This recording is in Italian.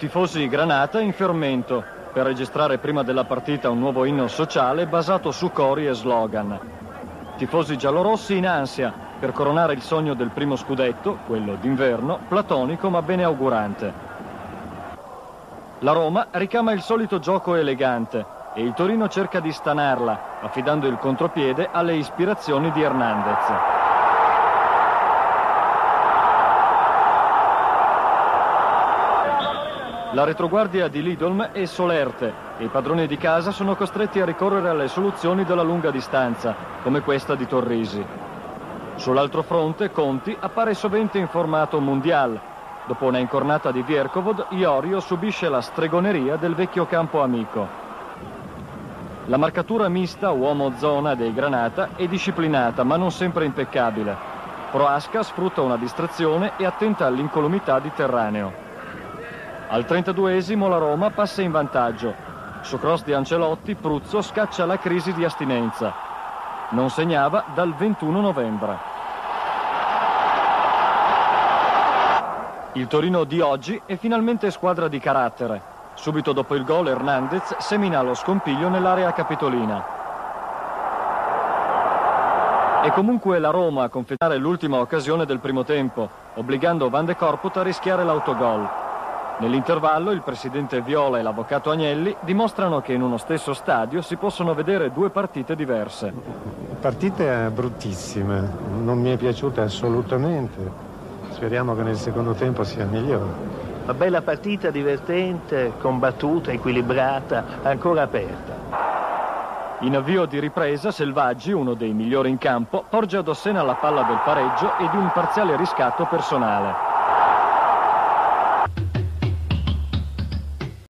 Tifosi Granata in fermento per registrare prima della partita un nuovo inno sociale basato su cori e slogan. Tifosi giallorossi in ansia per coronare il sogno del primo scudetto, quello d'inverno, platonico ma bene augurante. La Roma ricama il solito gioco elegante e il Torino cerca di stanarla, affidando il contropiede alle ispirazioni di Hernandez. La retroguardia di Lidolm è solerte e i padroni di casa sono costretti a ricorrere alle soluzioni della lunga distanza, come questa di Torrisi. Sull'altro fronte, Conti appare sovente in formato mondial. Dopo una incornata di Vierkovod, Iorio subisce la stregoneria del vecchio campo amico. La marcatura mista uomo-zona dei Granata è disciplinata, ma non sempre impeccabile. Proasca sfrutta una distrazione e attenta all'incolumità di Terraneo. Al 32esimo la Roma passa in vantaggio. Su cross di Ancelotti, Pruzzo scaccia la crisi di astinenza. Non segnava dal 21 novembre. Il Torino di oggi è finalmente squadra di carattere. Subito dopo il gol Hernandez semina lo scompiglio nell'area capitolina. È comunque la Roma a confettare l'ultima occasione del primo tempo, obbligando Van de Corput a rischiare l'autogol. Nell'intervallo il presidente Viola e l'avvocato Agnelli dimostrano che in uno stesso stadio si possono vedere due partite diverse. Partita bruttissima, non mi è piaciuta assolutamente. Speriamo che nel secondo tempo sia migliore. Una bella partita divertente, combattuta, equilibrata, ancora aperta. In avvio di ripresa, Selvaggi, uno dei migliori in campo, porge a Dossena la palla del pareggio e di un parziale riscatto personale.